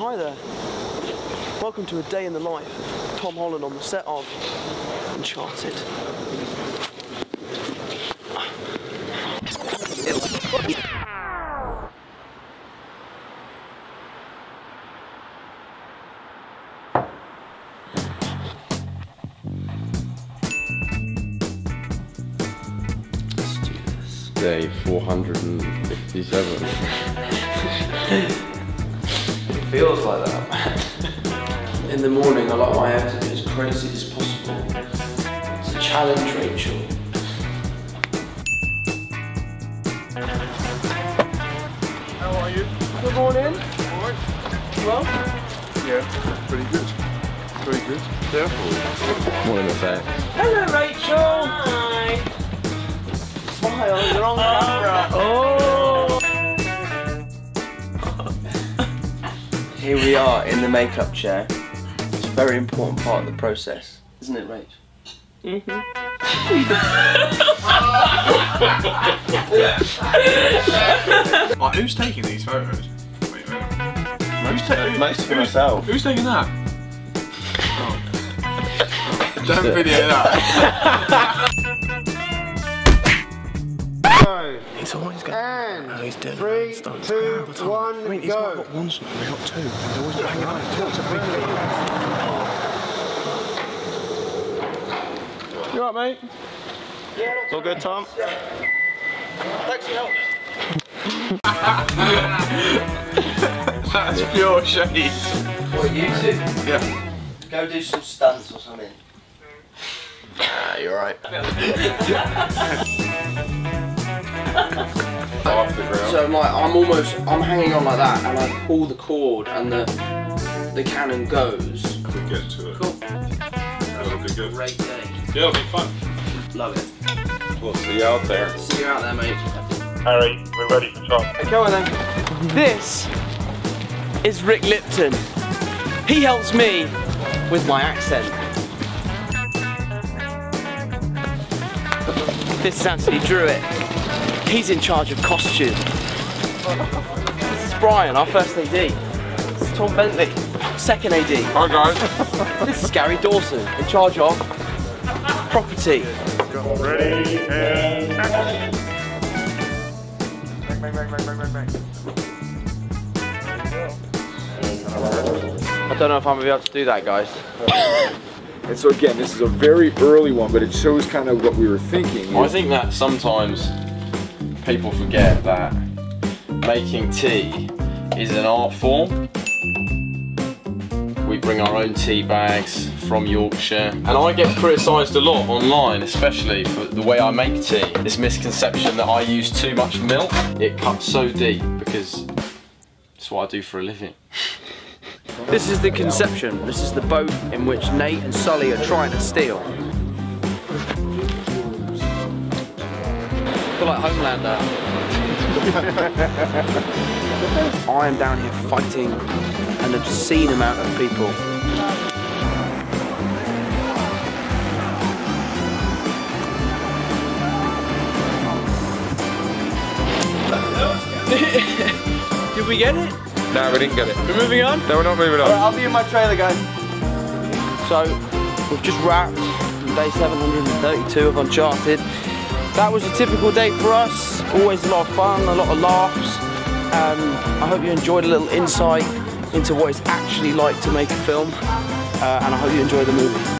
hi there. Welcome to a day in the life of Tom Holland on the set of Uncharted. Let's do this. Day 457. feels like that. In the morning, I like my hair to be as crazy as possible. It's a challenge, Rachel. How are you? Good morning. Alright? Well, Yeah, pretty good. Very good. Yeah. More than a fact. hello, Rachel. Hi. Smile. You're on oh, camera. Oh, we are in the makeup chair. It's a very important part of the process, isn't it, Rach? Mm-hmm. Like, who's taking these photos? Wait, wait. Who's, ta- who- Most for who's- myself. Who's taking that? Oh. oh. Don't video that. He's always got. And Oh, he's doing three, stunts two, all one, I mean, he's go. not got one stunt, he's got two. He's always banging on two. It's a big deal. You alright, mate? It's all good, Tom? Thanks for your help. That's pure shade. What, you two? Yeah. Go do some stunts or something. Ah, you're right. Off the ground. So I'm like, I'm almost, I'm hanging on like that, and I pull the cord, and the the cannon goes. We'll get to it. Cool. That'll be good. Great day. Yeah, it'll be fun. Love it. We'll see you out there. See you out there, mate. Harry, we're ready for top. Go on then. This is Rick Lipton. He helps me with my accent. This is Anthony Druitt. He's in charge of costume. This is Brian, our first AD. This is Tom Bentley, second AD. Hi guys. This is Gary Dawson, in charge of property. Ready and action. I don't know if I'm gonna be able to do that, guys. And so again, this is a very early one, but it shows kind of what we were thinking. I think that sometimes people forget that making tea is an art form. We bring our own tea bags from Yorkshire, and I get criticised a lot online, especially for the way I make tea. This misconception that I use too much milk. It cuts so deep because it's what I do for a living. This is the conception. This is the boat in which Nate and Sully are trying to steal. I feel like Homelander. I am down here fighting an obscene amount of people. Did we get it? No, we didn't get it. We're moving on? No, we're not moving Alright, on. I'll be in my trailer, guys. So, we've just wrapped day 732 of Uncharted. That was a typical day for us. Always a lot of fun, a lot of laughs. Um, I hope you enjoyed a little insight into what it's actually like to make a film. Uh, and I hope you enjoy the movie.